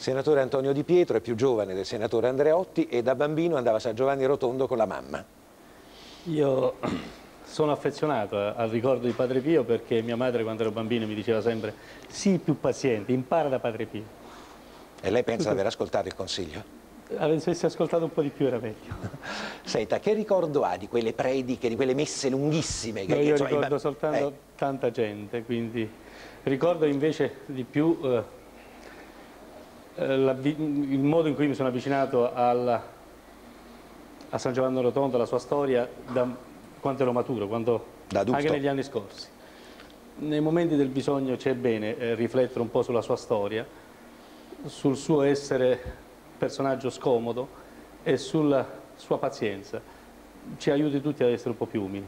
Senatore Antonio Di Pietro è più giovane del senatore Andreotti e da bambino andava a San Giovanni Rotondo con la mamma. Io sono affezionato al ricordo di Padre Pio perché mia madre quando ero bambino mi diceva sempre sii più paziente, impara da Padre Pio. E lei pensa di aver ascoltato il consiglio? Avessi ascoltato un po' di più era meglio. Senta, che ricordo ha di quelle prediche, di quelle messe lunghissime? Che, no, io insomma, ricordo soltanto eh. tanta gente, quindi ricordo invece di più eh, eh, la, il modo in cui mi sono avvicinato alla, a San Giovanni Rotondo, alla sua storia, da quando ero maturo, quando, anche negli anni scorsi. Nei momenti del bisogno c'è bene eh, riflettere un po' sulla sua storia, sul suo essere personaggio scomodo e sulla sua pazienza. Ci aiuti tutti ad essere un po' più umili.